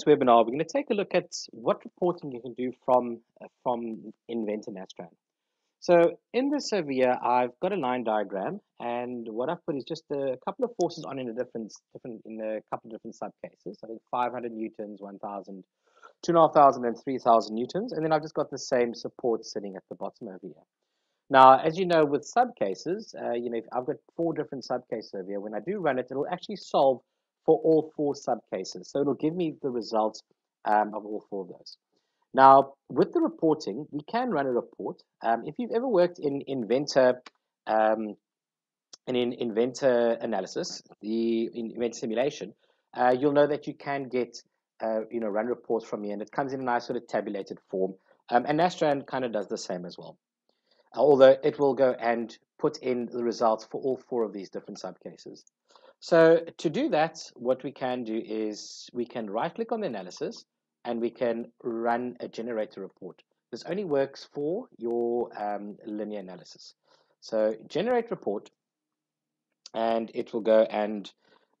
today's webinar, we're going to take a look at what reporting you can do from, from Inventor Nastran. So in this over here, I've got a line diagram, and what I've put is just a couple of forces on in a different, different in a couple of different subcases. I think 500 newtons, 1,000, 2,500, and 3,000 newtons, and then I've just got the same support sitting at the bottom over here. Now, as you know, with subcases, uh, you know, I've got four different subcases over here. When I do run it, it'll actually solve for all four subcases. So it'll give me the results um, of all four of those. Now, with the reporting, we can run a report. Um, if you've ever worked in Inventor, um, in Inventor analysis, the Inventor simulation, uh, you'll know that you can get, uh, you know, run reports from here, and it comes in a nice sort of tabulated form. Um, and Nastran kind of does the same as well. Although it will go and put in the results for all four of these different subcases. So to do that, what we can do is we can right click on the analysis and we can run a generator report. This only works for your um, linear analysis. So generate report and it will go and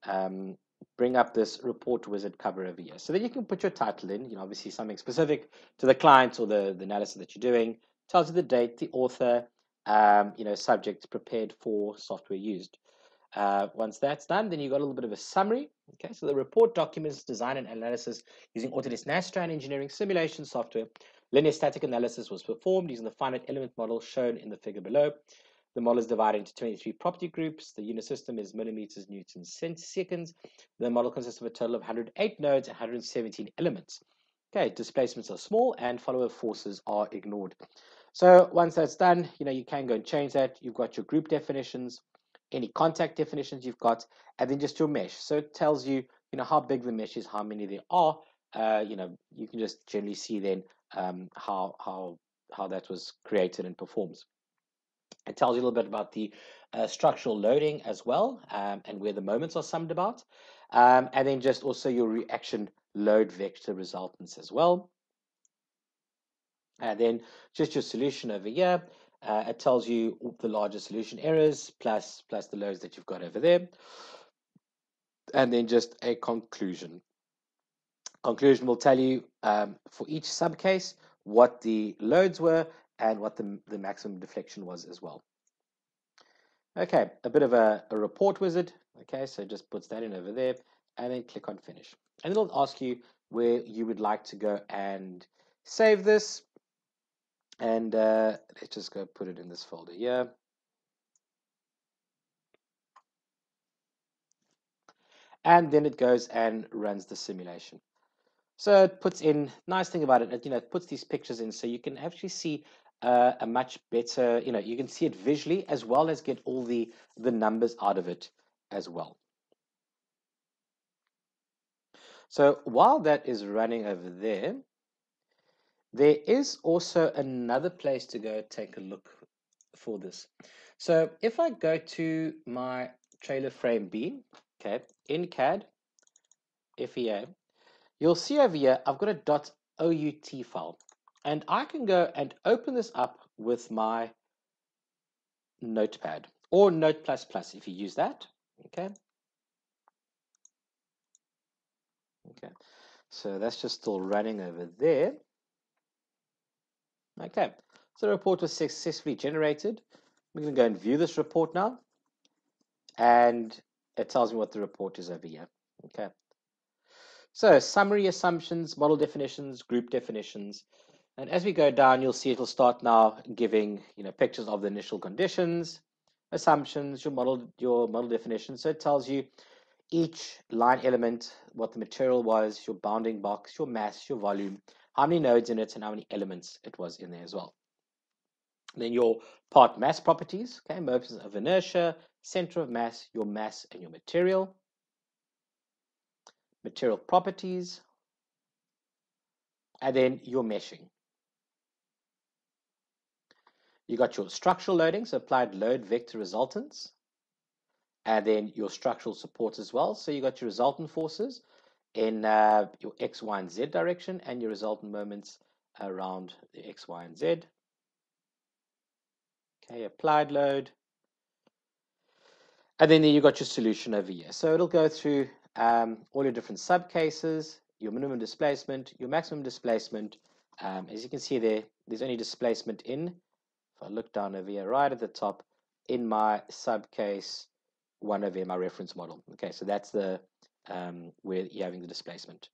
um, bring up this report wizard cover over here. So then you can put your title in, you know, obviously something specific to the client or the, the analysis that you're doing, tells you the date, the author, um, you know, subject prepared for software used. Uh, once that's done, then you've got a little bit of a summary. Okay, so the report documents design and analysis using Autodesk Nastran engineering simulation software. Linear static analysis was performed using the finite element model shown in the figure below. The model is divided into 23 property groups. The unit system is millimeters, newtons, seconds. The model consists of a total of 108 nodes and 117 elements. Okay, displacements are small and follower forces are ignored. So once that's done, you know, you can go and change that. You've got your group definitions, any contact definitions you've got, and then just your mesh. So it tells you, you know, how big the mesh is, how many there are. Uh, you know, you can just generally see then um, how how how that was created and performs. It tells you a little bit about the uh, structural loading as well, um, and where the moments are summed about, um, and then just also your reaction load vector resultants as well. And then just your solution over here. Uh, it tells you the larger solution errors plus plus the loads that you've got over there. And then just a conclusion. Conclusion will tell you um, for each subcase what the loads were and what the, the maximum deflection was as well. Okay, a bit of a, a report wizard. Okay, so just puts that in over there and then click on finish. And it'll ask you where you would like to go and save this. And uh, let's just go put it in this folder here. And then it goes and runs the simulation. So it puts in, nice thing about it, you know, it puts these pictures in so you can actually see uh, a much better, you know, you can see it visually as well as get all the, the numbers out of it as well. So while that is running over there, there is also another place to go take a look for this. So if I go to my trailer frame B, okay, InCAD, FEA, you'll see over here, I've got a .out file. And I can go and open this up with my notepad or Note++ if you use that, okay. Okay, so that's just still running over there. Okay, so the report was successfully generated. We're going to go and view this report now. And it tells me what the report is over here. Okay. So summary assumptions, model definitions, group definitions. And as we go down, you'll see it'll start now giving you know pictures of the initial conditions, assumptions, your model, your model definition. So it tells you each line element, what the material was, your bounding box, your mass, your volume, how many nodes in it, and how many elements it was in there as well. Then your part mass properties, okay, moments of inertia, center of mass, your mass, and your material. Material properties, and then your meshing. You got your structural loading, so applied load vector resultants, and then your structural supports as well. So you got your resultant forces, in uh, your x, y, and z direction and your resultant moments around the x, y, and z. Okay, applied load. And then you got your solution over here. So it'll go through um, all your different subcases. your minimum displacement, your maximum displacement. Um, as you can see there, there's only displacement in. If I look down over here, right at the top, in my subcase one over here, my reference model. Okay, so that's the um, where you're having the displacement.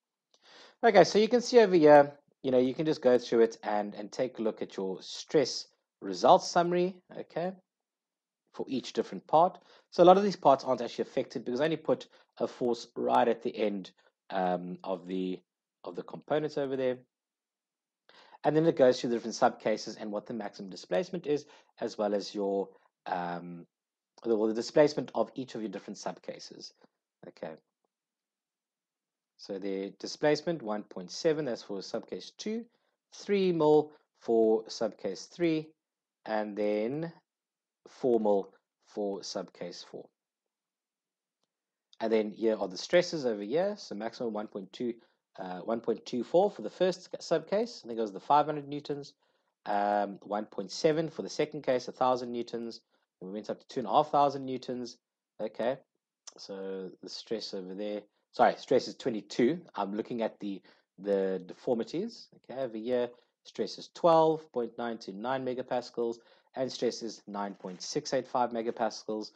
Okay, so you can see over here, you know, you can just go through it and, and take a look at your stress results summary, okay, for each different part. So a lot of these parts aren't actually affected because I only put a force right at the end um, of the of the components over there. And then it goes through the different subcases and what the maximum displacement is, as well as your um, the, the displacement of each of your different subcases. Okay. So the displacement 1.7, that's for subcase 2, 3 mil for subcase 3, and then 4 mil for subcase 4. And then here are the stresses over here. So maximum 1.2, uh, 1.24 for the first subcase. I think it was the 500 newtons. Um, 1.7 for the second case, 1,000 newtons. And we went up to 2,500 newtons. Okay, so the stress over there, sorry, stress is 22. I'm looking at the the deformities. Okay, over here, stress is 12.929 megapascals, and stress is 9.685 megapascals.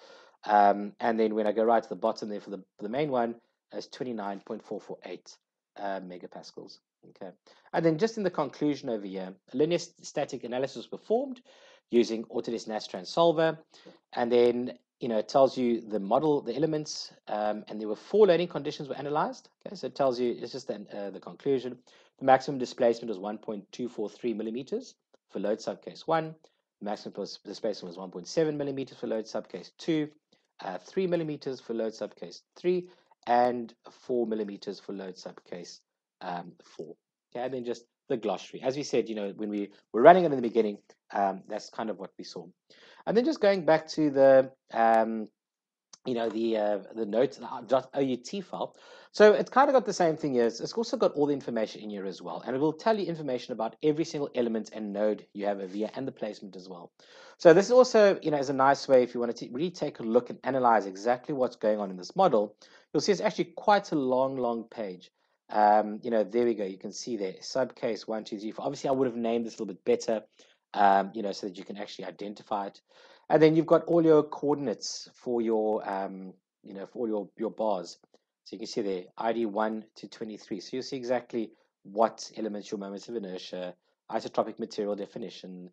Um, and then when I go right to the bottom there for the, the main one, is 29.448 uh, megapascals. Okay, and then just in the conclusion over here, linear static analysis was performed using Autodesk Nastran Solver, and then you know, it tells you the model, the elements, um, and there were four loading conditions were analyzed. Okay, so it tells you, it's just the, uh, the conclusion. The maximum displacement was 1.243 millimeters for load subcase 1. The maximum displacement was 1.7 millimeters for load subcase 2, uh, 3 millimeters for load subcase 3, and 4 millimeters for load subcase um, 4. Okay, and then just the glossary. As we said, you know, when we were running it in the beginning, um, that's kind of what we saw. And then just going back to the, um, you know, the uh, the .out file. So it's kind of got the same thing as It's also got all the information in here as well. And it will tell you information about every single element and node you have over here and the placement as well. So this is also, you know, is a nice way if you want to really take a look and analyze exactly what's going on in this model. You'll see it's actually quite a long, long page. Um, you know, there we go. You can see there, subcase one, two, three, four. Obviously, I would have named this a little bit better um, you know, so that you can actually identify it. And then you've got all your coordinates for your, um, you know, for all your, your bars. So you can see there, ID 1 to 23. So you'll see exactly what elements your moments of inertia, isotropic material definition,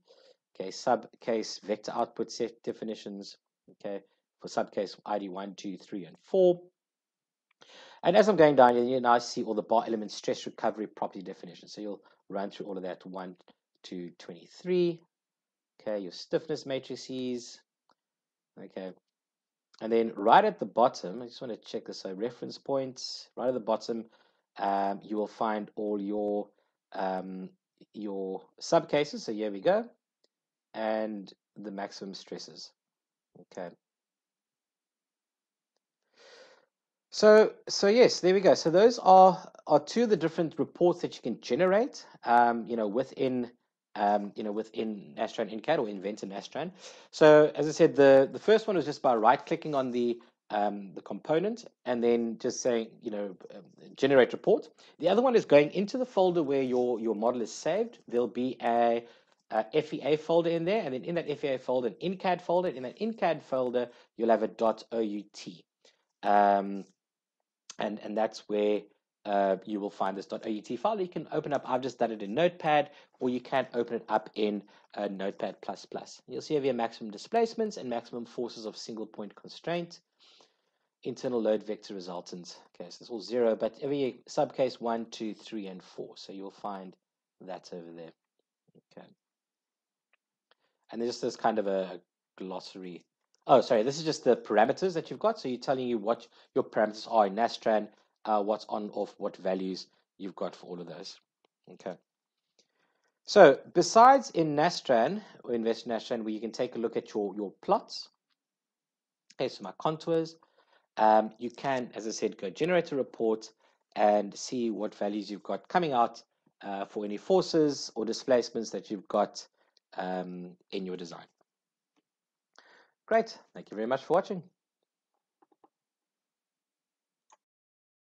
okay, subcase vector output set definitions, okay, for subcase ID 1, 2, 3, and 4. And as I'm going down, you now see all the bar element stress recovery property definitions. So you'll run through all of that one to 23. Okay, your stiffness matrices. Okay, and then right at the bottom, I just want to check this out, reference points, right at the bottom, um, you will find all your um, your subcases. So here we go. And the maximum stresses. Okay. So, so yes, there we go. So those are are two of the different reports that you can generate, um, you know, within um, you know, within Nastran InCAD or Inventor Nastran. So as I said, the, the first one was just by right-clicking on the um, the component and then just saying, you know, um, generate report. The other one is going into the folder where your, your model is saved. There'll be a, a FEA folder in there, and then in that FEA folder, an InCAD folder. In that InCAD folder, you'll have a .out. Um, and, and that's where uh, you will find this .out file. You can open up, I've just done it in Notepad, or you can open it up in uh, Notepad++. Plus You'll see over here maximum displacements and maximum forces of single point constraint, internal load vector resultant. Okay, so it's all zero, but every subcase one, two, three, and four. So you'll find that over there. Okay. And there's this kind of a glossary. Oh, sorry, this is just the parameters that you've got. So you're telling you what your parameters are in Nastran, uh, what's on, off, what values you've got for all of those. Okay. So besides in Nastran or Inventor Nastran, where you can take a look at your, your plots, okay, so my contours, um, you can, as I said, go generate a report and see what values you've got coming out uh, for any forces or displacements that you've got um, in your design. Great. Thank you very much for watching.